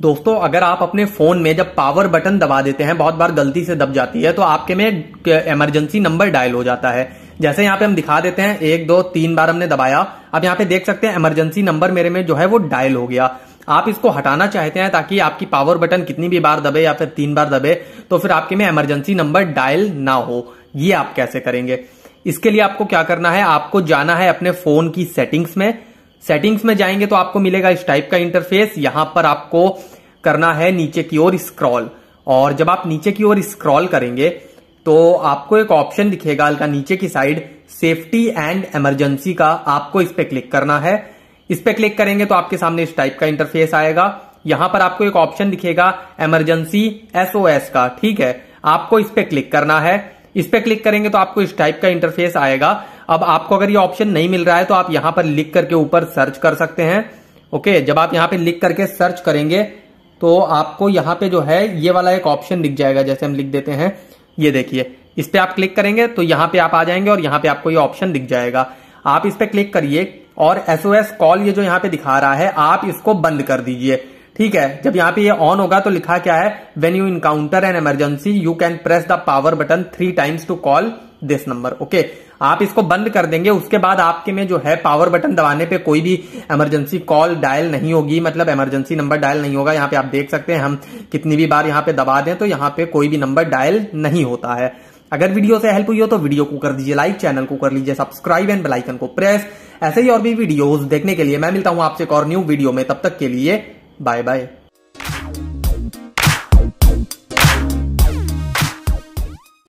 दोस्तों, अगर आप अपने फ़ोन में जब पावर बटन दबा देते हैं, बहुत बार गलती से दब जाती है तो आपके में इमरजेंसी नंबर डायल हो जाता है। जैसे यहाँ पे हम दिखा देते हैं, एक, दो, तीन बार हमने दबाया। अब यहाँ पे देख सकते हैं इमरजेंसी नंबर मेरे में जो है वो डायल हो गया। आप इसको हटाना चाहते हैं ताकि आपकी पावर बटन कितनी भी बार दबे या फिर तीन बार दबे तो फिर आपके में इमरजेंसी नंबर डायल ना हो। ये आप कैसे करेंगे? इसके लिए आपको क्या करना है, आपको जाना है अपने फ़ोन की सेटिंग्स में। सेटिंग्स में जाएँगे तो आपको मिलेगा इस टाइप का इंटरफेस यहाँ पर आपको करना है नीचे की ओर स्क्रॉल और जब आप नीचे की ओर स्क्रॉल करेंगे तो आपको एक ऑप्शन दिखेगा हल्का नीचे की साइड सेफ्टी एंड इमरजेंसी का आपको इस पे क्लिक करना है। इस पे क्लिक करेंगे तो आपके सामने इस टाइप का इंटरफेस आएगा। यहाँ पर आपको एक ऑप्शन दिखेगा इमरजेंसी एसओएस का। ठीक है? आपको इस पे क्लिक करना है। इस पे क्लिक करेंगे तो आपको इस टाइप का इंटरफेस आएगा। अब आपको अगर ये ऑप्शन नहीं मिल रहा है तो आप यहाँ पर लिख करके ऊपर सर्च कर सकते हैं। ओके जब आप यहाँ पे लिख करके सर्च करेंगे तो आपको यहाँ पे जो है, ये वाला एक ऑप्शन दिख जाएगा, जैसे हम लिख देते हैं। ये देखिए, इस पर आप क्लिक करेंगे तो यहाँ पे आप आ जाएँगे और यहाँ पे आपको ये ऑप्शन दिख जाएगा। आप इस पर क्लिक करिए और एसओएस कॉल ये जो यहाँ पे दिखा रहा है, आप इसको बंद कर दीजिए। ठीक है, जब यहाँ पे ये ऑन होगा तो लिखा क्या है? When you encounter an emergency you can press the power button three times to call this number okay आप इसको बंद कर देंगे, उसके बाद आपके में जो है पावर बटन दबाने पे कोई भी इमरजेंसी कॉल डायल नहीं होगी मतलब इमरजेंसी नंबर डायल नहीं होगा। यहाँ पे आप देख सकते हैं हम कितनी भी बार यहाँ पे दबा दें तो यहाँ पे कोई भी नंबर डायल नहीं होता है। अगर वीडियो से हेल्प हुई हो तो वीडियो को कर दीजिए लाइक चैनल को कर लीजिए सब्सक्राइब एंड बेलाइकन को प्रेस ऐसे ही और भी वीडियोस देखने के लिए मैं मिलता हूँ आपसे एक और न्यू वीडियो में। तब तक के लिए बाय बाय